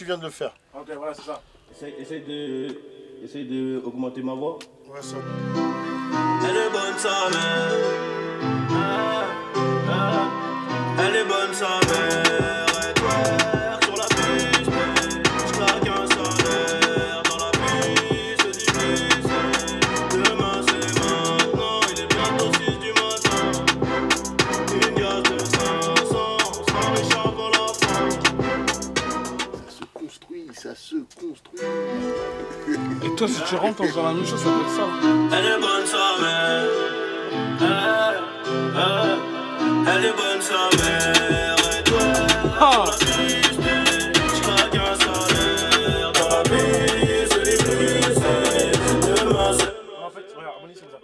tu viens de le faire. Ok, voilà, c'est ça. Essaye, essaye de, essaye de augmenter ma voix. Ouais, ça. Elle est bonne sa mère. Ça se construit. Et toi, si tu rentres en faisant la même chose, ça peut être ça. Elle est bonne sa mère. Elle est bonne sa mère. Et toi, Ah. En fait, regarde, harmonie, c'est comme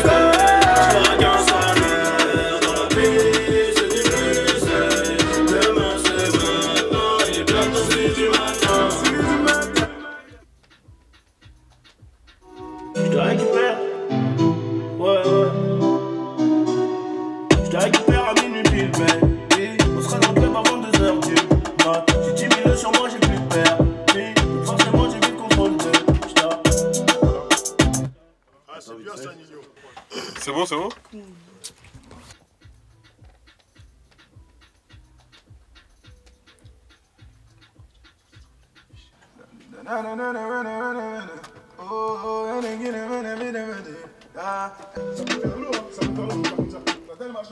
J'craque minuit pile, baby. On sera dans le club avant 2h du mat. J'ai 10 000 sur moi, j'ai plus de permis. Forcément, j'ai vite contrôle de. Ah, c'est bien ça, Nino. C'est bon, c'est bon.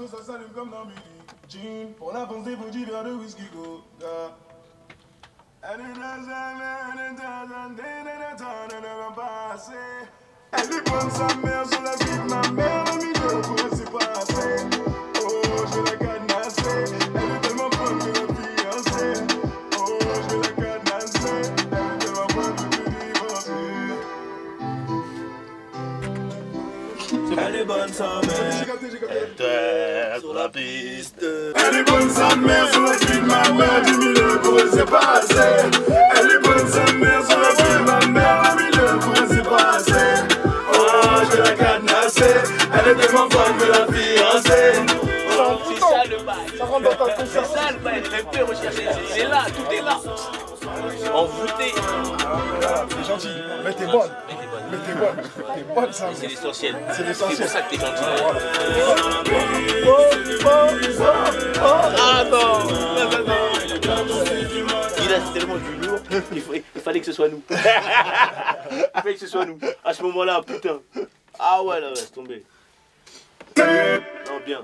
Marche, ça s'allume comme dans Billy Jean. Pour la pensée, faut de whisky. Elle est dans elle est sa mère Elle est bonne sa mère. Capté. Terre sur la piste. Elle est bonne sa mère sur la vie de ma mère, du milieu pour elle s'est passé. Elle est bonne sa mère sur la vie de ma mère, du milieu pour elle s'est passé. Oh, je la cadenasser. Elle est tellement bonne que la fiancée. C'est ça le bail. C'est ça le bail. Le MP recherché. C'est là, tout est là. Envoûté. T'es gentil, mais t'es bonne. Mais t'es bonne. T'es bonne, ça. C'est l'essentiel. C'est l'essentiel. C'est pour ça que t'es gentil. Ah non. Non, non, non. Il a tellement du lourd. Il, faut- il fallait que ce soit nous. il fallait que ce soit nous. À ce moment-là, putain. Ah ouais, là, laisse tomber. Non, bien.